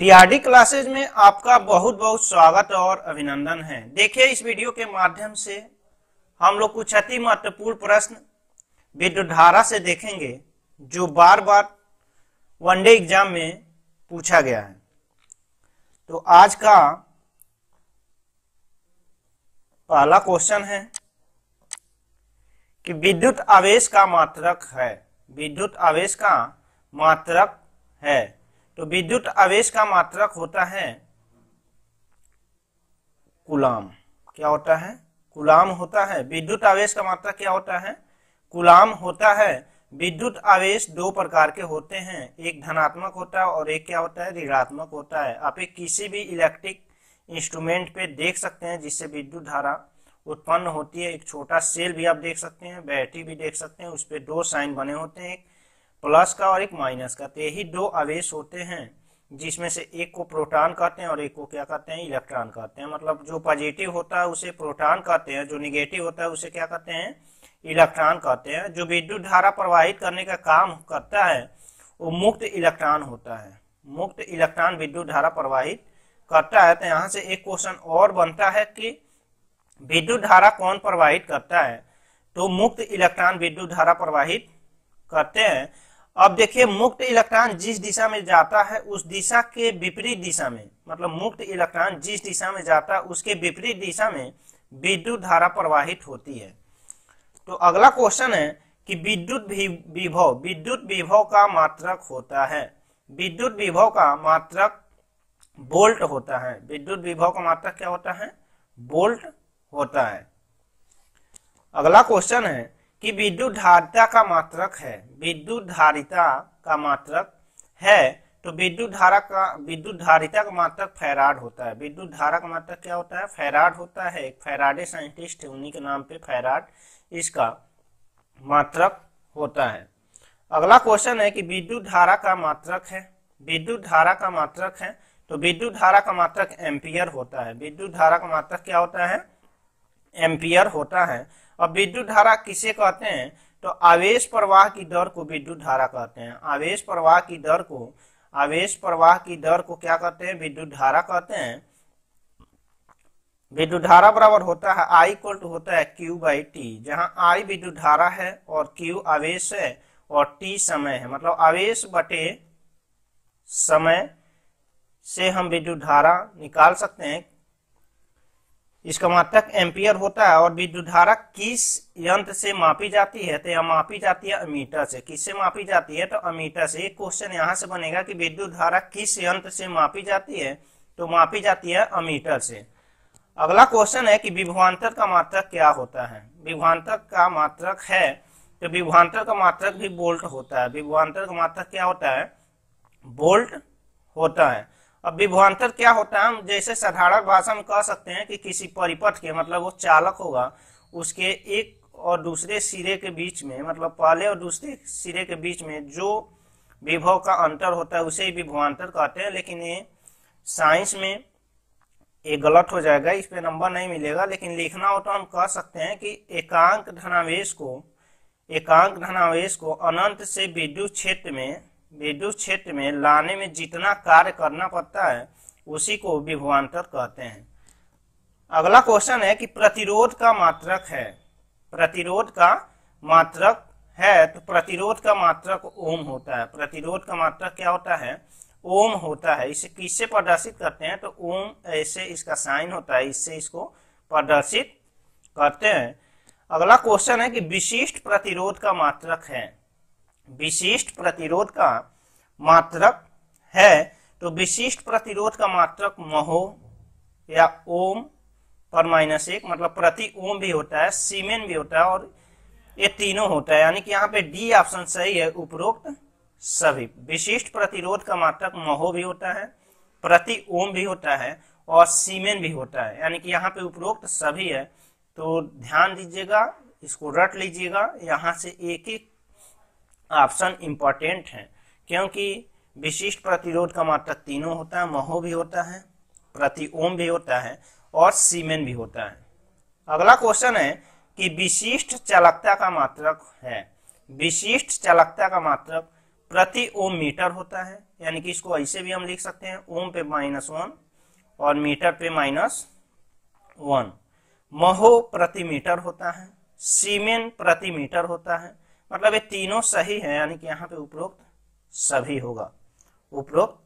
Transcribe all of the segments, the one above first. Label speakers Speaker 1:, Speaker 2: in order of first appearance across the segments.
Speaker 1: PRD classes में आपका बहुत बहुत स्वागत और अभिनंदन है। देखिए, इस वीडियो के माध्यम से हम लोग कुछ अति महत्वपूर्ण प्रश्न विद्युत धारा से देखेंगे, जो बार बार वनडे एग्ज़ाम में पूछा गया है। तो आज का पहला क्वेश्चन है कि विद्युत आवेश का मात्रक है। विद्युत आवेश का मात्रक है। तो विद्युत आवेश का मात्रक होता है कुलाम। क्या होता है? कुलाम होता है। विद्युत आवेश का मात्रक क्या होता है? कुलाम होता है। विद्युत आवेश दो प्रकार के होते हैं। एक धनात्मक होता है और एक क्या होता है? ऋणात्मक होता है। आप एक किसी भी इलेक्ट्रिक इंस्ट्रूमेंट पे देख सकते हैं जिससे विद्युत धारा उत्पन्न होती है। एक छोटा सेल भी आप देख सकते हैं, बैटरी भी देख सकते हैं, उस पर दो साइन बने होते हैं। एक प्लस का और एक माइनस का। तो यही दो आवेश होते हैं, जिसमें से एक को प्रोटॉन कहते हैं और एक को क्या कहते हैं, इलेक्ट्रॉन कहते हैं। मतलब जो पॉजिटिव होता है उसे प्रोटॉन कहते हैं, जो निगेटिव होता है उसे क्या कहते हैं, इलेक्ट्रॉन कहते हैं। जो विद्युत धारा प्रवाहित करने का काम करता है, वो मुक्त इलेक्ट्रॉन होता है। मुक्त इलेक्ट्रॉन विद्युत धारा प्रवाहित करता है। तो यहाँ से एक क्वेश्चन और बनता है कि विद्युत धारा कौन प्रवाहित करता है? तो मुक्त इलेक्ट्रॉन विद्युत धारा प्रवाहित करते हैं। अब देखिए, मुक्त इलेक्ट्रॉन जिस दिशा में जाता है, उस दिशा के विपरीत दिशा में मतलब मुक्त इलेक्ट्रॉन जिस दिशा में जाता है, उसके विपरीत दिशा में विद्युत धारा प्रवाहित होती है। तो अगला क्वेश्चन है कि विद्युत विभव विद्युत विभव का मात्रक होता है। विद्युत विभव का मात्रक बोल्ट होता है। विद्युत विभव का मात्रक क्या होता है? बोल्ट होता है। अगला क्वेश्चन है कि विद्युत धारिता का मात्रक है। विद्युत धारिता का मात्रक है तो विद्युत धारा का विद्युत धारिता का मात्रक फैराड होता है। विद्युत धारा का मात्रक क्या होता है? फैराड होता है। एक फैराडे साइंटिस्ट है उन्हीं के नाम पे फैराड इसका मात्रक होता है। अगला क्वेश्चन है कि विद्युत धारा का मात्रक है। विद्युत धारा का मात्रक है तो विद्युत धारा का मात्रक एम्पियर होता है। विद्युत धारा का मात्रक क्या होता है? एम्पियर होता है। अब विद्युत धारा किसे कहते हैं? तो आवेश प्रवाह की दर को विद्युत धारा कहते हैं। आवेश प्रवाह की दर को, आवेश प्रवाह की दर को क्या कहते हैं? विद्युत धारा कहते हैं। विद्युत धारा बराबर होता है आई इक्वल टू होता है क्यू बाई टी जहाँ आई विद्युत धारा है और क्यू आवेश है और टी समय है। मतलब आवेश बटे समय से हम विद्युत धारा निकाल सकते हैं। इसका मात्रक एम्पियर होता है और विद्युत धारा किस यंत्र से मापी जाती है? तो यह मापी जाती है अमीटर से। किससे मापी जाती है? तो अमीटर से। एक क्वेश्चन यहाँ से बनेगा कि विद्युत धारा किस यंत्र से मापी जाती है? तो मापी जाती है अमीटर से। अगला क्वेश्चन है कि विभवान्तर का मात्रक क्या होता है? विभवान्तर का मात्रक है तो विभवान्तर का मात्रक भी बोल्ट होता है। विभवान्तर का मात्रक क्या होता है? बोल्ट होता है। अब विभवान्तर क्या होता है? हम जैसे साधारण भाषा में कह सकते हैं कि किसी परिपथ के मतलब वो चालक होगा, उसके एक और दूसरे सिरे के बीच में मतलब पहले और दूसरे सिरे के बीच में जो विभव का अंतर होता है, उसे विभवान्तर कहते हैं। लेकिन ये साइंस में ये गलत हो जाएगा, इस पे नंबर नहीं मिलेगा। लेकिन लिखना हो तो हम कह सकते हैं कि एकांक धनावेश को, एकांक धनावेश को अनंत से विद्युत क्षेत्र में विद्युत क्षेत्र में लाने में जितना कार्य करना पड़ता है, उसी को विभवान्तर कहते हैं। अगला क्वेश्चन है कि प्रतिरोध का मात्रक है। प्रतिरोध का मात्रक है तो प्रतिरोध का मात्रक ओम होता है। प्रतिरोध का मात्रक क्या होता है? ओम होता है। इसे किससे प्रदर्शित करते हैं? तो ओम ऐसे इसका साइन होता है, इससे इसको प्रदर्शित करते हैं। अगला क्वेश्चन है कि विशिष्ट प्रतिरोध का मात्रक है। विशिष्ट प्रतिरोध का मात्रक है तो विशिष्ट प्रतिरोध का मात्रक महो या ओम पर माइनस एक मतलब प्रति ओम भी होता है, सीमेन भी होता है, और ये तीनों होता है। यानी कि यहाँ पे डी ऑप्शन सही है, उपरोक्त सभी। विशिष्ट प्रतिरोध का मात्रक महो भी होता है, प्रति ओम भी होता है, और सीमेन भी होता है। यानी कि यहाँ पे उपरोक्त सभी है तो ध्यान दीजिएगा, इसको रट लीजिएगा, यहाँ से एक एक ऑप्शन इंपॉर्टेंट है, क्योंकि विशिष्ट प्रतिरोध का मात्रक तीनों होता है, महो भी होता है, प्रति ओम भी होता है और सीमेन भी होता है। अगला क्वेश्चन है कि विशिष्ट चालकता का मात्रक है। विशिष्ट चालकता का मात्रक प्रति ओम मीटर होता है, यानी कि इसको ऐसे भी हम लिख सकते हैं, ओम पे माइनस वन और मीटर पे माइनस वन महो प्रति मीटर होता है, सीमेन प्रति मीटर होता है मतलब ये तीनों सही है, यानी कि यहाँ पे उपरोक्त सभी होगा। उपरोक्त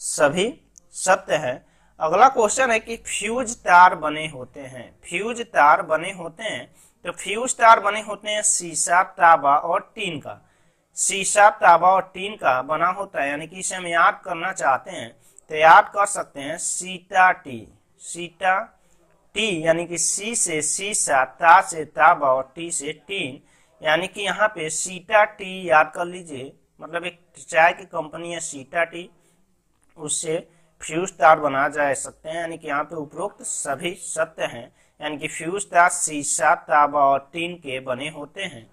Speaker 1: सभी सत्य है। अगला क्वेश्चन है कि फ्यूज तार बने होते हैं। फ्यूज तार बने होते हैं। तो फ्यूज तार बने होते हैं शीशा ताबा और टीन का। शीशा ताबा और टीन का बना होता है, यानी कि इसे हम याद करना चाहते हैं तो याद कर सकते हैं सीता टी। सीता टी, यानी कि सी से शीशा ता से ताबा और टी से टीन। यानी कि यहाँ पे सीटा टी याद कर लीजिए मतलब एक चाय की कंपनी है सीटा टी, उससे फ्यूज तार बना जा सकते हैं, यानी कि यहाँ पे उपरोक्त सभी सत्य हैं, यानी कि फ्यूज तार शीशा ताबा और टीन के बने होते हैं।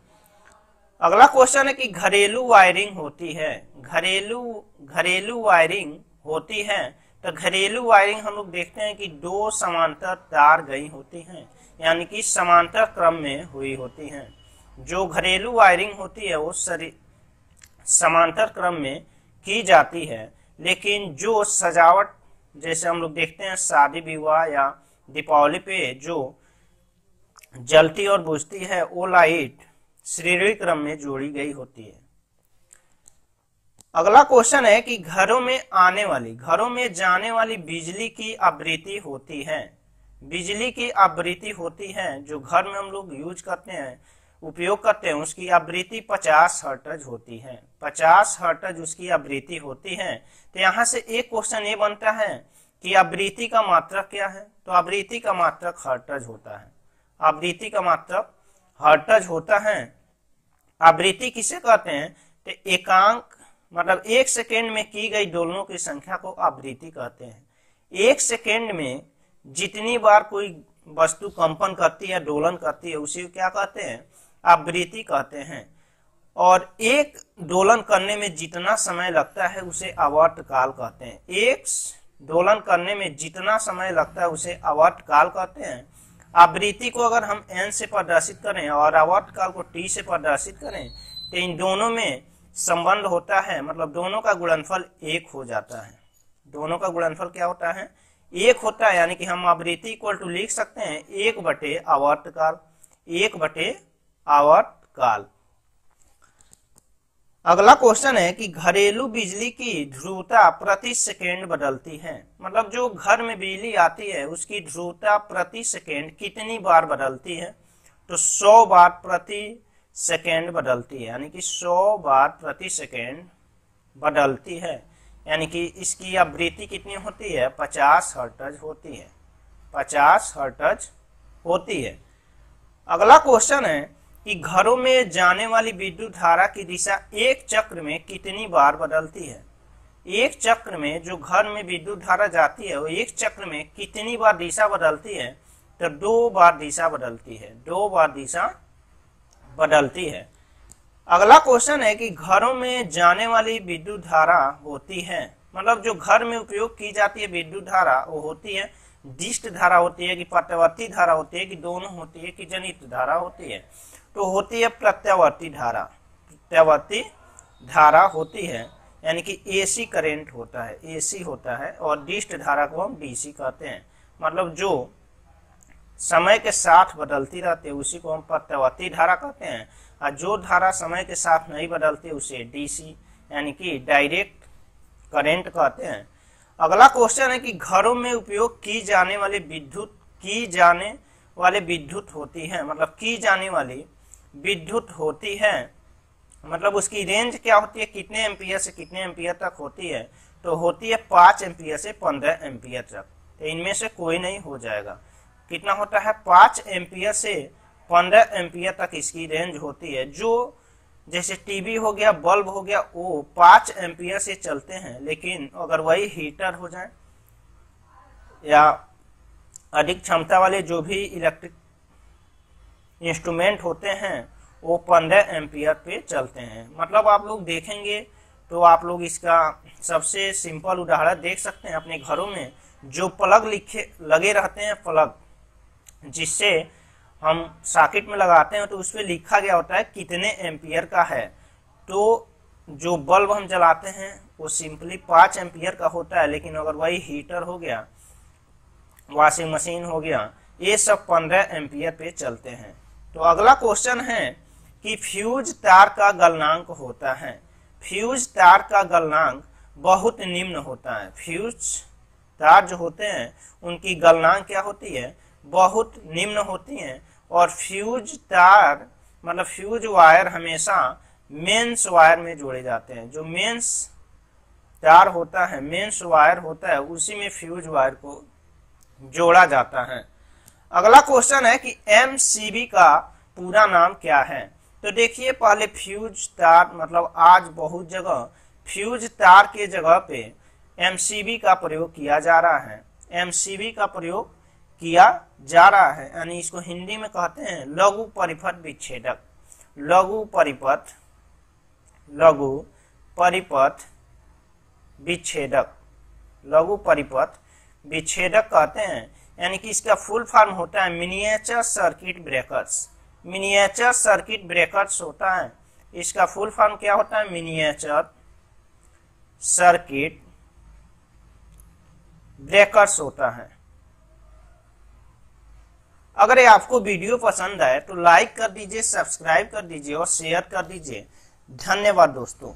Speaker 1: अगला क्वेश्चन है कि घरेलू वायरिंग होती है। घरेलू घरेलू वायरिंग होती है। तो घरेलू वायरिंग हम लोग देखते हैं कि दो समांतर तार गई होती हैं, यानी कि समांतर क्रम में हुई होती हैं। जो घरेलू वायरिंग होती है, वो समांतर क्रम में की जाती है। लेकिन जो सजावट, जैसे हम लोग देखते हैं शादी विवाह या दीपावली पे जो जलती और बुझती है, वो लाइट श्रेणी क्रम में जोड़ी गई होती है। अगला क्वेश्चन है कि घरों में आने वाली, घरों में जाने वाली बिजली की आवृत्ति होती है। बिजली की आवृत्ति होती है, जो घर में हम लोग यूज़ करते हैं उपयोग करते हैं, उसकी आवृत्ति 50 हर्टज होती है। 50 हर्टज उसकी आवृत्ति होती है। तो यहाँ से एक क्वेश्चन ये बनता है कि आवृत्ति का मात्रक क्या है? तो आवृत्ति का मात्रक हर्टज होता है। आवृत्ति का मात्रक हर्टज होता है। आवृत्ति किसे कहते हैं? तो एकांक मतलब एक सेकेंड में की गई दोलनों की संख्या को आवृत्ति कहते हैं। एक सेकेंड में जितनी बार कोई वस्तु कंपन करती है, दोलन करती है, उसी क्या कहते हैं? आवृत्ति कहते हैं। और एक दोलन करने में जितना समय लगता है, उसे आवर्त काल कहते हैं। एक दोलन करने में जितना समय लगता है, उसे आवर्त काल कहते हैं। आवृत्ति को अगर हम एन से प्रदर्शित करें और आवर्त काल को टी से प्रदर्शित करें तो इन दोनों में संबंध होता है। मतलब दोनों का गुणनफल एक हो जाता है। दोनों का गुणनफल क्या होता है? एक होता है, यानी कि हम आवृत्ति इक्वल टू लिख सकते हैं, एक बटे आवर्त काल, एक बटे आवर्त काल। अगला क्वेश्चन है कि घरेलू बिजली की ध्रुवता प्रति सेकेंड बदलती है। मतलब जो घर में बिजली आती है, उसकी ध्रुवता प्रति सेकेंड कितनी बार बदलती है? तो 100 बार प्रति सेकेंड बदलती है। यानी कि 100 बार प्रति सेकेंड बदलती है। यानी कि इसकी आवृत्ति कितनी होती है? 50 हर्टज होती है। 50 हर्टज होती है। अगला क्वेश्चन है कि घरों में जाने वाली विद्युत धारा की दिशा एक चक्र में कितनी बार बदलती है? एक चक्र में जो घर में विद्युत धारा जाती है, वो एक चक्र में कितनी बार दिशा बदलती है? तो दो बार दिशा बदलती है। दो बार दिशा बदलती है। अगला क्वेश्चन है कि घरों में जाने वाली विद्युत धारा होती है। मतलब जो घर में उपयोग की जाती है विद्युत धारा, वो होती है। दिष्ट धारा होती है कि प्रत्यावर्ती धारा होती है कि दोनों होती है कि जनित धारा होती है। तो होती है प्रत्यावर्ती धारा। प्रत्यावर्ती धारा होती है, यानी कि एसी करंट होता है, एसी होता है, और डिस्ट धारा को हम डीसी कहते हैं। मतलब जो समय के साथ बदलती रहती है, उसी को हम प्रत्यावर्ती धारा कहते हैं। और जो धारा समय के साथ नहीं बदलती, उसे डीसी, यानी कि डायरेक्ट करंट कहते हैं। अगला क्वेश्चन है कि घरों में उपयोग की जाने वाली विद्युत, की जाने वाले विद्युत होती है। मतलब की जाने वाली विद्युत होती है। मतलब उसकी रेंज क्या होती है? कितने एम्पियर से कितने एम्पियर तक होती है? तो होती है पाँच एम्पियर से पंद्रह एम्पियर तक। तो इनमें से कोई नहीं हो जाएगा। कितना होता है? पाँच एम्पियर से पंद्रह एम्पियर तक इसकी रेंज होती है, जो जैसे टीवी हो गया बल्ब हो गया, वो पाँच एम्पियर से चलते हैं, लेकिन अगर वही हीटर हो जाए, या अधिक क्षमता वाले जो भी इलेक्ट्रिक इंस्ट्रूमेंट होते हैं, वो पंद्रह एम्पियर पे चलते हैं। मतलब आप लोग देखेंगे तो आप लोग इसका सबसे सिंपल उदाहरण देख सकते हैं अपने घरों में, जो प्लग लिखे, लगे रहते हैं प्लग जिससे हम सॉकेट में लगाते हैं तो उसमें लिखा गया होता है कितने एम्पियर का है। तो जो बल्ब हम जलाते हैं, वो सिंपली पाँच एम्पियर का होता है, लेकिन अगर वही हीटर हो गया, वॉशिंग मशीन हो गया, ये सब पंद्रह एम्पियर पे चलते हैं। तो अगला क्वेश्चन है कि फ्यूज तार का गलनांक होता है। फ्यूज तार का गलनांक बहुत निम्न होता है। फ्यूज तार जो होते हैं, उनकी गलनांक क्या होती है? बहुत निम्न होती है। और फ्यूज तार मतलब फ्यूज वायर हमेशा मेंस वायर में जोड़े जाते हैं। जो मेंस तार होता है, मेंस वायर होता है, उसी में फ्यूज वायर को जोड़ा जाता है। अगला क्वेश्चन है कि एमसीबी का पूरा नाम क्या है? तो देखिए, पहले फ्यूज तार मतलब आज बहुत जगह फ्यूज तार के जगह पे एमसीबी का प्रयोग किया जा रहा है। एमसीबी का प्रयोग किया जा रहा है। यानी इसको हिंदी में कहते हैं लघु परिपथ विच्छेदक। लघु परिपथ लघु परिपथ विच्छेदक। लघु परिपथ विच्छेदक कहते हैं। यानी कि इसका फुल फॉर्म होता है miniature circuit breakers miniature circuit breakers होता है। इसका फुल फॉर्म क्या होता है? मिनिएचर सर्किट ब्रेकर्स होता है। अगर ये आपको वीडियो पसंद आए तो लाइक कर दीजिए, सब्सक्राइब कर दीजिए और शेयर कर दीजिए। धन्यवाद दोस्तों।